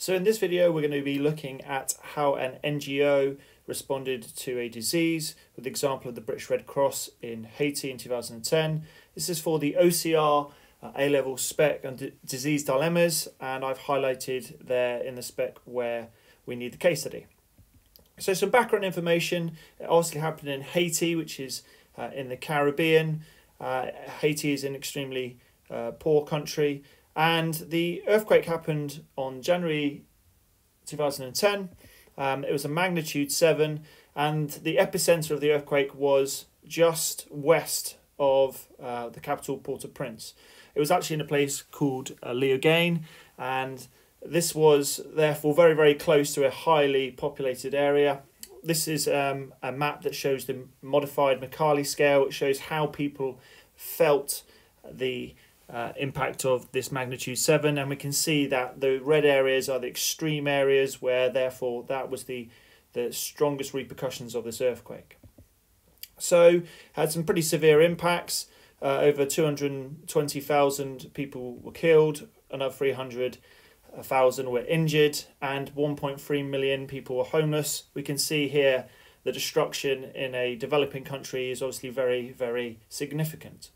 So in this video we're going to be looking at how an NGO responded to a disease with the example of the British Red Cross in Haiti in 2010. This is for the OCR uh, A-level spec and disease dilemmas and I've highlighted there in the spec where we need the case study. So some background information, it obviously happened in Haiti which is uh, in the Caribbean. Uh, Haiti is an extremely uh, poor country and the earthquake happened on January 2010. Um, it was a magnitude 7, and the epicenter of the earthquake was just west of uh, the capital, Port au Prince. It was actually in a place called uh, Léogâne, and this was therefore very, very close to a highly populated area. This is um, a map that shows the modified Mercalli scale. It shows how people felt the uh, impact of this magnitude 7 and we can see that the red areas are the extreme areas where therefore that was the the strongest repercussions of this earthquake. So had some pretty severe impacts. Uh, over 220,000 people were killed another 300,000 were injured and 1.3 million people were homeless. We can see here the destruction in a developing country is obviously very very significant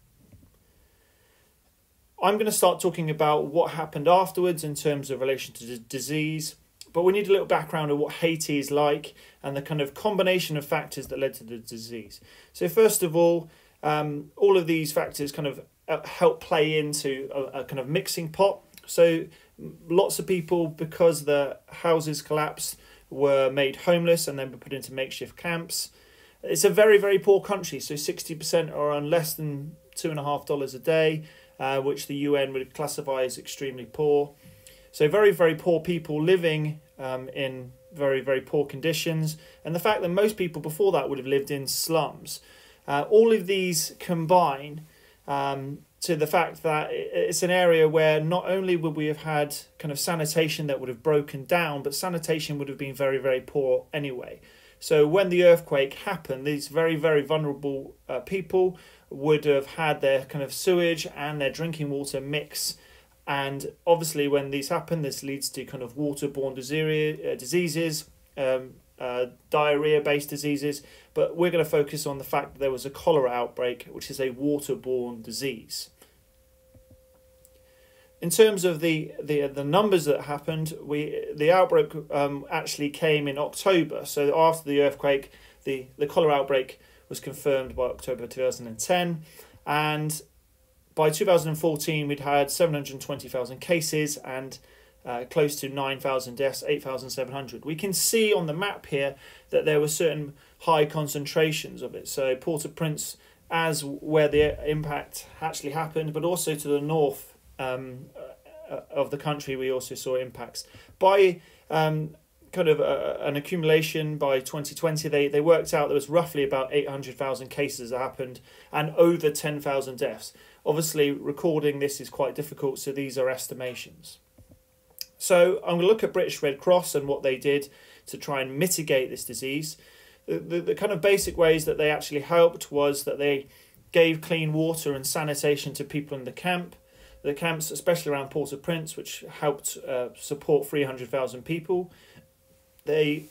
I'm going to start talking about what happened afterwards in terms of relation to the disease, but we need a little background of what Haiti is like and the kind of combination of factors that led to the disease. So, first of all, um, all of these factors kind of uh, help play into a, a kind of mixing pot. So, lots of people, because the houses collapsed, were made homeless and then were put into makeshift camps. It's a very, very poor country, so 60% are on less than two and a half dollars a day uh, which the UN would classify as extremely poor. So, very, very poor people living um, in very, very poor conditions. And the fact that most people before that would have lived in slums. Uh, all of these combine um, to the fact that it's an area where not only would we have had kind of sanitation that would have broken down, but sanitation would have been very, very poor anyway. So when the earthquake happened, these very, very vulnerable uh, people would have had their kind of sewage and their drinking water mix. And obviously, when these happen, this leads to kind of waterborne uh, diseases, um, uh, diarrhea based diseases. But we're going to focus on the fact that there was a cholera outbreak, which is a waterborne disease. In terms of the, the the numbers that happened, we the outbreak um, actually came in October. So after the earthquake, the, the cholera outbreak was confirmed by October 2010. And by 2014, we'd had 720,000 cases and uh, close to 9,000 deaths, 8,700. We can see on the map here that there were certain high concentrations of it. So Port-au-Prince as where the impact actually happened, but also to the north um, uh, of the country, we also saw impacts. By um, kind of a, an accumulation by 2020 they, they worked out there was roughly about 800,000 cases that happened and over 10,000 deaths. Obviously recording this is quite difficult so these are estimations. So I'm going to look at British Red Cross and what they did to try and mitigate this disease. The, the, the kind of basic ways that they actually helped was that they gave clean water and sanitation to people in the camp the camps, especially around Port-au-Prince, which helped uh, support 300,000 people. They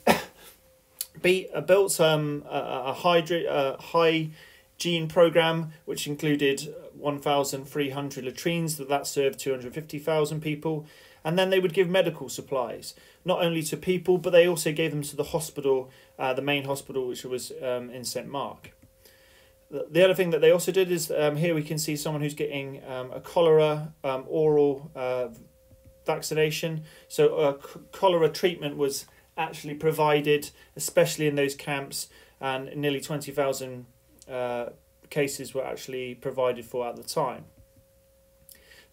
beat, uh, built um, a, a hydra, uh, hygiene program which included 1,300 latrines that that served 250,000 people, and then they would give medical supplies not only to people but they also gave them to the hospital, uh, the main hospital which was um, in St Mark. The other thing that they also did is um, here we can see someone who's getting um, a cholera um, oral uh, vaccination. So uh, cholera treatment was actually provided, especially in those camps, and nearly 20,000 uh, cases were actually provided for at the time.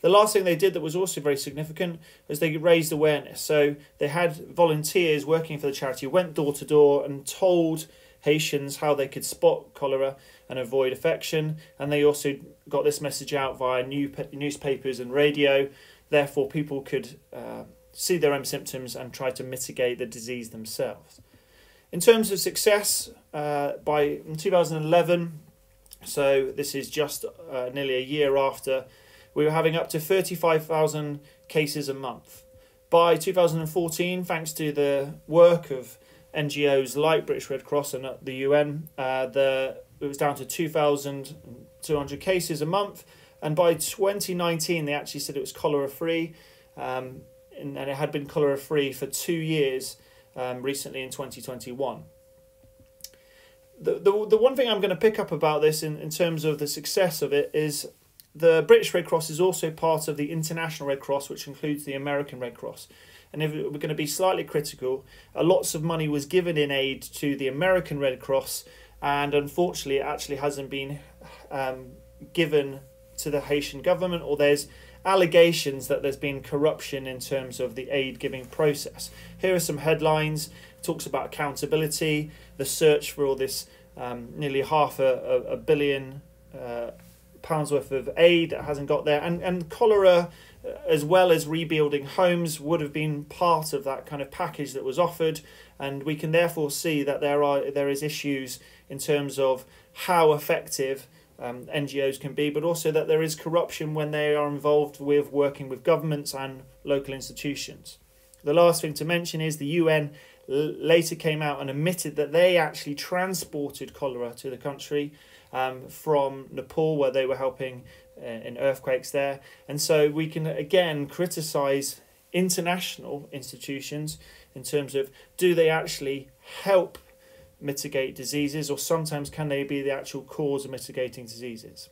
The last thing they did that was also very significant was they raised awareness. So they had volunteers working for the charity went door to door and told Haitians how they could spot cholera and avoid infection. And they also got this message out via new newspapers and radio. Therefore, people could uh, see their own symptoms and try to mitigate the disease themselves. In terms of success, uh, by 2011, so this is just uh, nearly a year after, we were having up to 35,000 cases a month. By 2014, thanks to the work of NGOs like British Red Cross and the UN, uh, the it was down to 2,200 cases a month, and by 2019 they actually said it was cholera free, um, and, and, it had been cholera free for two years um, recently in 2021. The, the, the one thing I'm going to pick up about this in, in terms of the success of it is the British Red Cross is also part of the International Red Cross, which includes the American Red Cross. And if we're going to be slightly critical, uh, lots of money was given in aid to the American Red Cross, and unfortunately, it actually hasn't been um, given to the Haitian government, or there's allegations that there's been corruption in terms of the aid giving process. Here are some headlines. It talks about accountability, the search for all this um, nearly half a, a, a billion uh, pounds worth of aid that hasn't got there, and and cholera, uh, as well as rebuilding homes, would have been part of that kind of package that was offered, and we can therefore see that there are there is issues in terms of how effective. Um, NGOs can be, but also that there is corruption when they are involved with working with governments and local institutions. The last thing to mention is the UN later came out and admitted that they actually transported cholera to the country um, from Nepal, where they were helping uh, in earthquakes there. And so we can again criticize international institutions in terms of do they actually help mitigate diseases, or sometimes can they be the actual cause of mitigating diseases?